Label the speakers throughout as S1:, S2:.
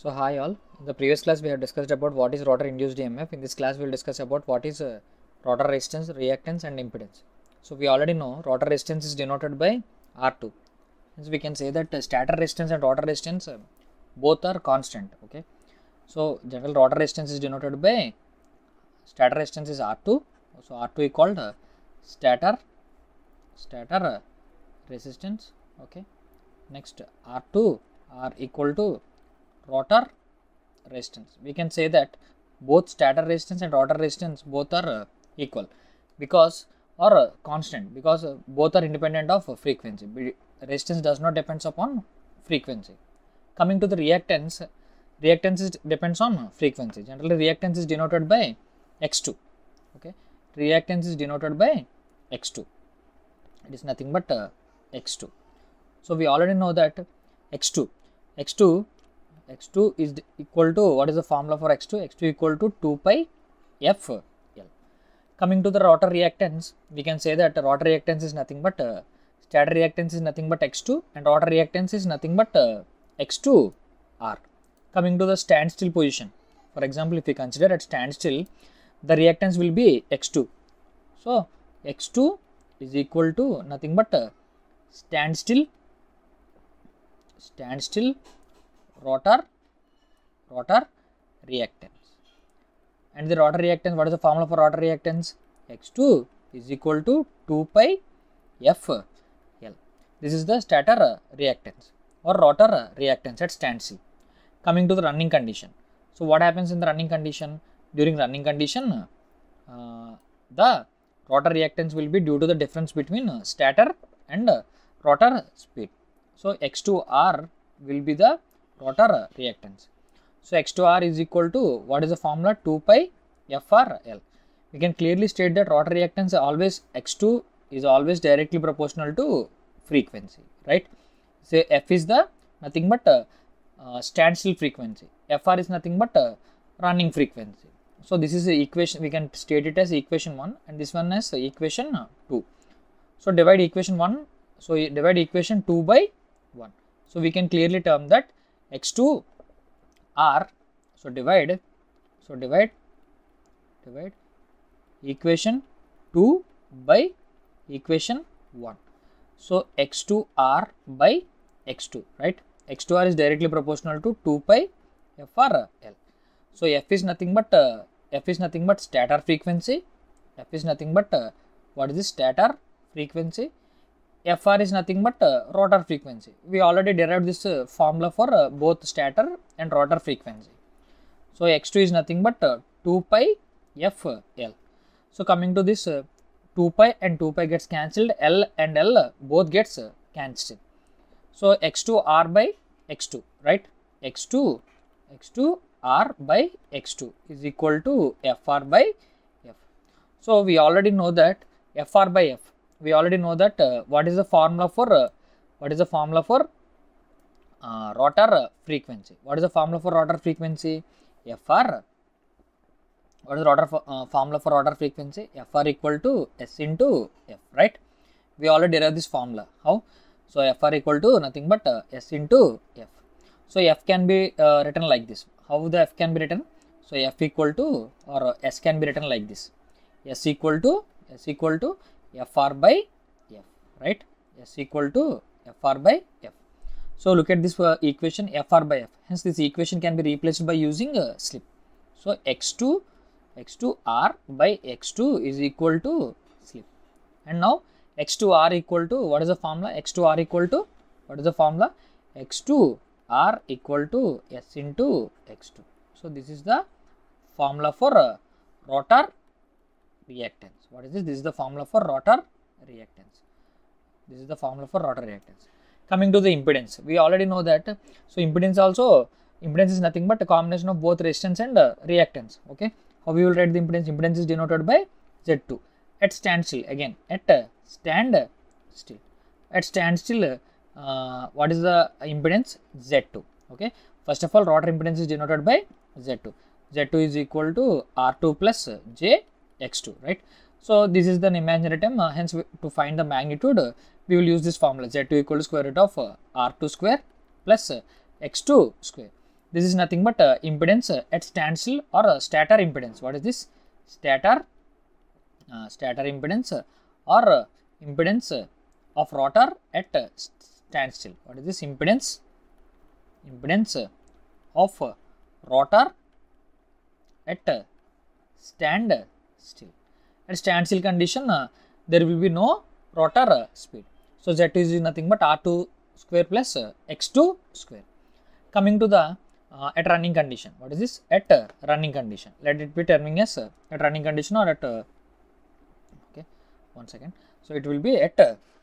S1: So hi all. In the previous class we have discussed about what is rotor induced EMF. In this class we will discuss about what is uh, rotor resistance, reactance and impedance. So we already know rotor resistance is denoted by R2. Hence we can say that uh, stator resistance and rotor resistance uh, both are constant. Okay. So general rotor resistance is denoted by stator resistance is R2. So R2 is called uh, stator stator uh, resistance. Okay. Next R2 are equal to rotor resistance. We can say that both stator resistance and rotor resistance both are uh, equal because or uh, constant because uh, both are independent of frequency. Resistance does not depends upon frequency. Coming to the reactance, reactance is depends on frequency. Generally, reactance is denoted by x2. Okay, reactance is denoted by x2. It is nothing but uh, x2. So we already know that x2, x2 x2 is equal to what is the formula for x2 x2 equal to 2 pi f l. Coming to the rotor reactance we can say that rotor reactance is nothing but uh, stator reactance is nothing but x2 and rotor reactance is nothing but uh, x2 r. Coming to the standstill position for example if we consider at standstill the reactance will be x2 so x2 is equal to nothing but uh, standstill standstill rotor rotor reactance. And the rotor reactance what is the formula for rotor reactance? X2 is equal to 2 pi f l. This is the stator reactance or rotor reactance at standstill coming to the running condition. So what happens in the running condition? During running condition uh, the rotor reactance will be due to the difference between uh, stator and uh, rotor speed. So x2r will be the rotor uh, reactance so x2r is equal to what is the formula? 2 pi frl we can clearly state that rotor reactance always x2 is always directly proportional to frequency right? Say f is the nothing but uh, uh, standstill frequency. Fr is nothing but uh, running frequency. So this is the equation we can state it as equation 1 and this one as equation uh, 2 so divide equation 1 so divide equation 2 by 1 so we can clearly term that x2 r so divide so divide divide equation 2 by equation 1 so x2r by x2 right? x2r is directly proportional to 2 pi frl so f is nothing but uh, f is nothing but stator frequency. F is nothing but uh, what is this? Stator frequency fr is nothing but uh, rotor frequency. We already derived this uh, formula for uh, both stator and rotor frequency. So x2 is nothing but uh, 2 pi fl so coming to this uh, 2 pi and 2 pi gets cancelled l and l uh, both gets cancelled. So x2 r by x2 right? X2 x2 r by x2 is equal to fr by f. So we already know that fr by f we already know that uh, what is the formula for uh, what is the formula for uh, rotor uh, frequency? What is the formula for rotor frequency? Fr what is the rotor fo- uh, formula for rotor frequency? Fr equal to s into f right? We already derived this formula. How? So fr equal to nothing but uh, s into f. So f can be written like this. How the f can be written? So f equal to or s can be written like this. S equal to s equal to fr by f right? S equal to fr by f. So look at this uh, equation fr by f. Hence this equation can be replaced by using uh, slip. So x2 x2 r by x2 is equal to slip. And now x2 r equal to what is the formula? X2 r equal to what is the formula? X2 r equal to s into x2 so this is the formula for uh, rotor reactance what is this? This is the formula for rotor reactance this is the formula for rotor reactance coming to the impedance. We already know that. So impedance also impedance is nothing but a combination of both resistance and uh, reactance okay? How we will write the impedance? Impedance is denoted by z2 at standstill. Again at uh, stand still at standstill uh, what is the impedance? Z2 okay? First of all rotor impedance is denoted by z2 z2 is equal to r2 plus j x2 right? So this is the imaginary term uh, hence to find the magnitude uh, we will use this formula z2 equal to square root of uh, r2 square plus uh, x2 square. This is nothing but uh, impedance at standstill or stator impedance. What is this? Stator stator impedance or impedance of rotor at standstill. What is this? Impedance impedance of rotor at stand still. At standstill condition uh, there will be no rotor uh, speed. So z is nothing but r2 square plus uh, x2 square. Coming to the uh, at running condition. What is this? At uh, running condition. Let it be terming as uh, at running condition or at okay one second. So it will be at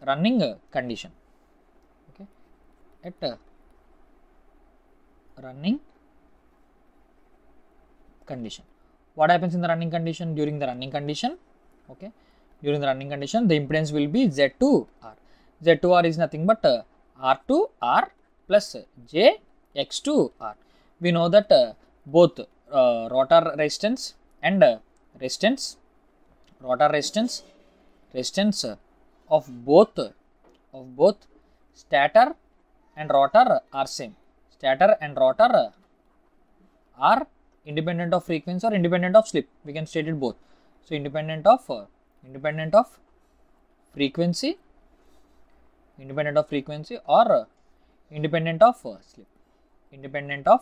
S1: running condition. Okay. At running condition what happens in the running condition during the running condition? Okay. During the running condition the impedance will be z2r z2r is nothing but uh, r2r plus j x2r we know that uh, both uh, rotor resistance and uh, resistance rotor resistance resistance of both of both stator and rotor are same. Stator and rotor are independent of frequency or independent of slip. We can state it both. So independent of uh, independent of frequency independent of frequency or uh, independent of uh, slip. Independent of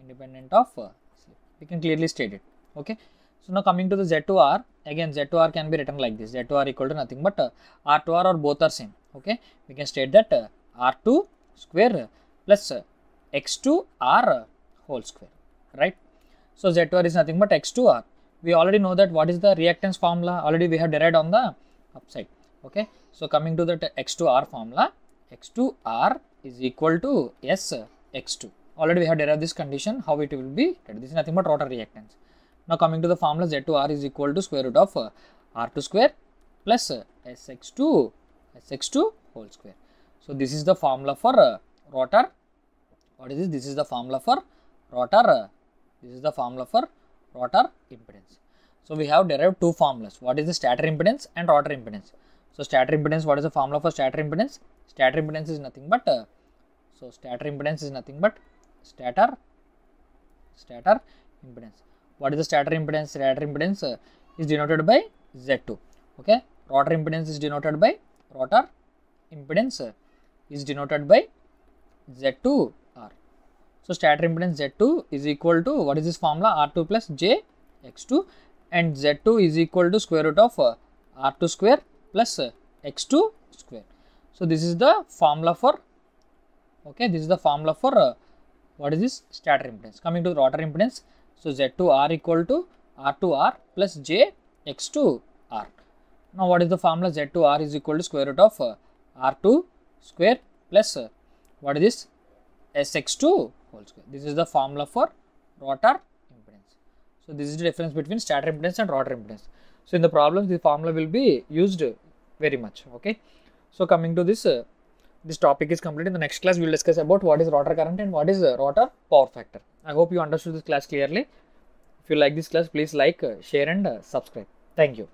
S1: independent of uh, slip. We can clearly state it. Okay? So now coming to the z2r again z2r can be written like this. Z2r equal to nothing but uh, r2r or both are same. Okay? We can state that uh, r2 square plus uh, x2r uh, whole square right? So z2r is nothing but x2r we already know that what is the reactance formula. Already we have derived on the upside okay? So coming to that x2r formula x2r is equal to s x2 already we have derived this condition. How it will be? This is nothing but rotor reactance. Now coming to the formula z2r is equal to square root of uh, r2 square plus uh, sx2 sx2 whole square. So this is the formula for uh, rotor. What is this? This is the formula for rotor this is the formula for rotor impedance. So we have derived two formulas. What is the stator impedance and rotor impedance? So stator impedance what is the formula for stator impedance? Stator impedance is nothing but uh, so stator impedance is nothing but stator stator impedance. What is the stator impedance? Stator impedance uh, is denoted by z2 okay? Rotor impedance is denoted by rotor impedance uh, is denoted by z2r so stator impedance z2 is equal to what is this formula? R2 plus j x2 and z2 is equal to square root of uh, r2 square plus uh, x2 square. So this is the formula for okay this is the formula for uh, what is this? Stator impedance. Coming to the rotor impedance. So z2r equal to r2r plus j x2r now what is the formula? Z2r is equal to square root of uh, r2 square plus uh, what is this? Sx2 whole square. This is the formula for rotor impedance. So this is the difference between stator impedance and rotor impedance. So in the problems the formula will be used very much okay? So coming to this uh, this topic is complete. In the next class we will discuss about what is rotor current and what is uh, rotor power factor. I hope you understood this class clearly. If you like this class please like uh, share and uh, subscribe. Thank you